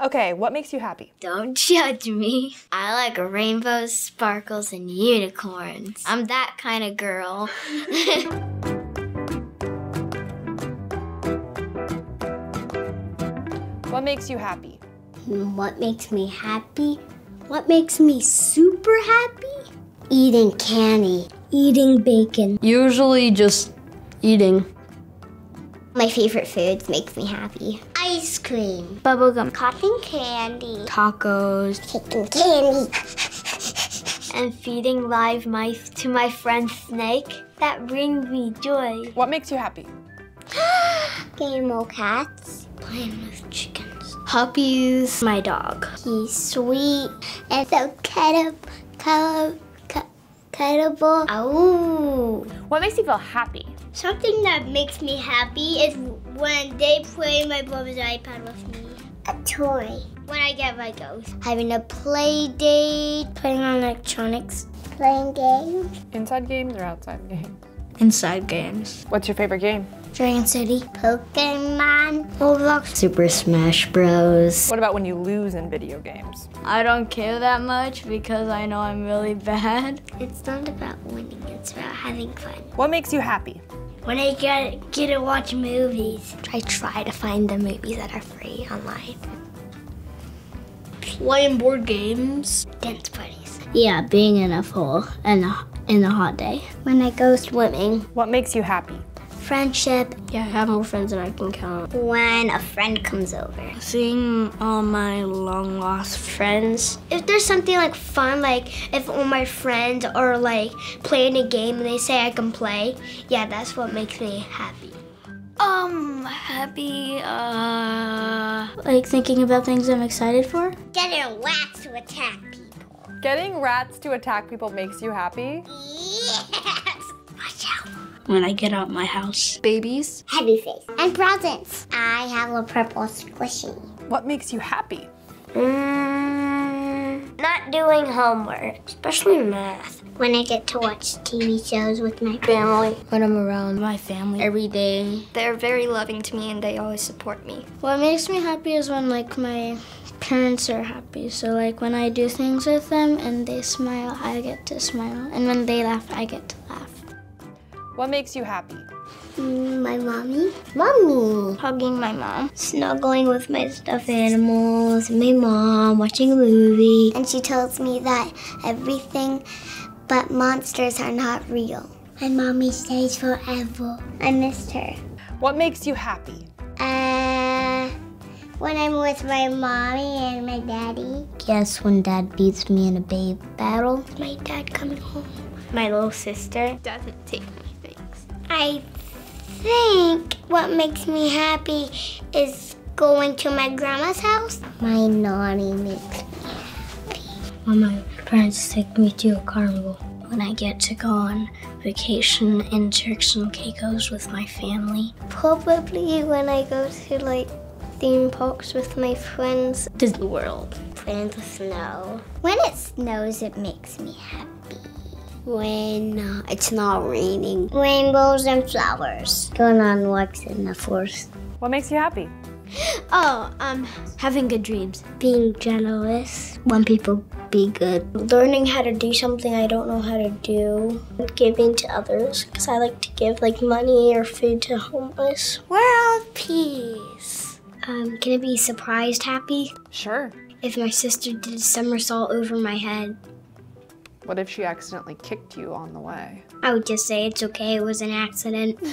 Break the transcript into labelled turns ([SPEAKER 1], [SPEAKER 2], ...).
[SPEAKER 1] Okay, what makes you happy?
[SPEAKER 2] Don't judge me. I like rainbows, sparkles, and unicorns. I'm that kind of girl.
[SPEAKER 1] What makes you happy?
[SPEAKER 3] Hmm, what makes me happy? What makes me super happy? Eating candy. Eating bacon.
[SPEAKER 4] Usually just eating.
[SPEAKER 3] My favorite foods makes me happy. Ice cream.
[SPEAKER 2] Bubblegum.
[SPEAKER 3] Cotton candy.
[SPEAKER 2] Tacos.
[SPEAKER 3] Chicken candy.
[SPEAKER 2] And feeding live mice to my friend Snake. That brings me joy.
[SPEAKER 1] What makes you happy?
[SPEAKER 3] Animal cats. Playing with chickens.
[SPEAKER 2] Puppies. My dog.
[SPEAKER 3] He's sweet and so cuddable. Cuddable. Cuddable. Oh.
[SPEAKER 1] What makes you feel happy?
[SPEAKER 3] Something that makes me happy is when they play my brother's iPad with me. A toy. When I get my Legos. Having a play date. Playing on electronics. Playing games.
[SPEAKER 1] Inside games or outside games?
[SPEAKER 4] Inside games.
[SPEAKER 1] What's your favorite game?
[SPEAKER 3] Dragon City. Pokemon. Roblox.
[SPEAKER 4] Super Smash Bros.
[SPEAKER 1] What about when you lose in video games?
[SPEAKER 4] I don't care that much because I know I'm really bad.
[SPEAKER 3] It's not about winning, it's about having fun.
[SPEAKER 1] What makes you happy?
[SPEAKER 3] When I get, get to watch movies, I try to find the movies that are free online.
[SPEAKER 4] Playing board games.
[SPEAKER 3] Dance parties.
[SPEAKER 4] Yeah, being in a pool and in a hot day.
[SPEAKER 3] When I go swimming.
[SPEAKER 1] What makes you happy?
[SPEAKER 3] Friendship.
[SPEAKER 4] Yeah, I have more friends than I can count.
[SPEAKER 3] When a friend comes over.
[SPEAKER 4] Seeing all my long lost friends.
[SPEAKER 3] If there's something like fun, like if all my friends are like playing a game and they say I can play, yeah, that's what makes me happy.
[SPEAKER 2] Um, happy, uh.
[SPEAKER 4] Like thinking about things I'm excited for.
[SPEAKER 3] Getting rats to attack people.
[SPEAKER 1] Getting rats to attack people makes you happy?
[SPEAKER 3] Yes! Watch out.
[SPEAKER 4] When I get out my house.
[SPEAKER 2] Babies.
[SPEAKER 3] Happy face. And presents. I have a purple squishy.
[SPEAKER 1] What makes you happy?
[SPEAKER 3] Mm, not doing homework, especially math. When I get to watch TV shows with my family.
[SPEAKER 4] When I'm around my family every day.
[SPEAKER 2] They're very loving to me and they always support me.
[SPEAKER 4] What makes me happy is when like my parents are happy. So like when I do things with them and they smile, I get to smile. And when they laugh, I get to laugh.
[SPEAKER 1] What makes you happy?
[SPEAKER 3] My mommy. Mommy.
[SPEAKER 2] Hugging my mom.
[SPEAKER 3] Snuggling with my stuffed animals, my mom, watching a movie. And she tells me that everything but monsters are not real. And mommy stays forever. I missed her.
[SPEAKER 1] What makes you happy?
[SPEAKER 3] Uh, when I'm with my mommy and my daddy.
[SPEAKER 4] Guess when dad beats me in a babe battle.
[SPEAKER 3] My dad coming home.
[SPEAKER 2] My little sister doesn't take me things.
[SPEAKER 3] I think what makes me happy is going to my grandma's house. My nanny makes me happy.
[SPEAKER 4] When my parents take me to a carnival. When I get to go on vacation in Turks and Caicos with my family.
[SPEAKER 3] Probably when I go to like theme parks with my friends.
[SPEAKER 4] Disney World.
[SPEAKER 3] Play in the snow. When it snows, it makes me happy. When uh, it's not raining. Rainbows and flowers. Going on walks in the forest.
[SPEAKER 1] What makes you happy?
[SPEAKER 2] Oh, um, having good dreams.
[SPEAKER 3] Being generous. When people be good.
[SPEAKER 2] Learning how to do something I don't know how to do. Giving to others, because I like to give like money or food to homeless.
[SPEAKER 3] World peace.
[SPEAKER 2] Um, can it be surprised happy?
[SPEAKER 1] Sure.
[SPEAKER 2] If my sister did a somersault over my head,
[SPEAKER 1] what if she accidentally kicked you on the way?
[SPEAKER 2] I would just say it's okay, it was an accident.